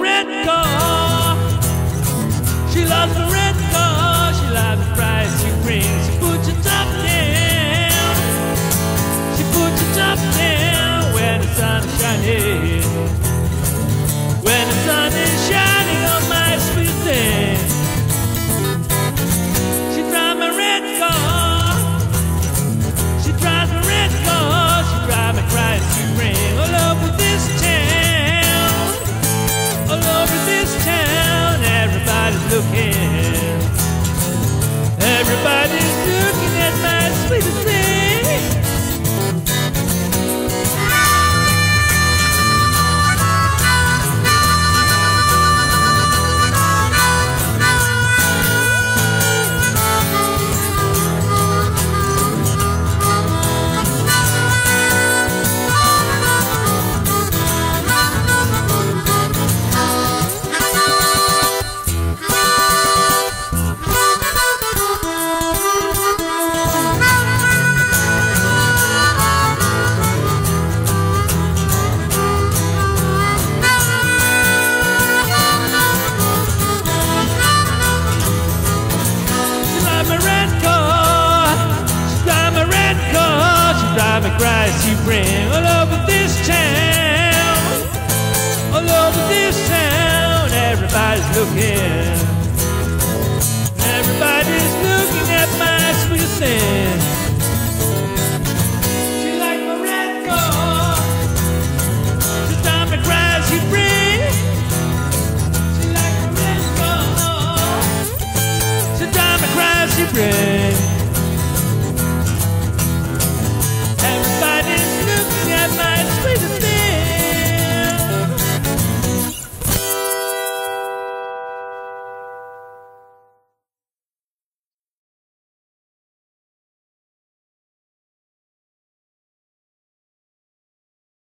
red car. She loves the red car. She loves the price she brings. She puts her top down. She puts her top down when the sun is shining. the cries you bring all over this town, all over this town. Everybody's looking, everybody's looking at my sweet sin. She likes my red she's time to cries. She like she's.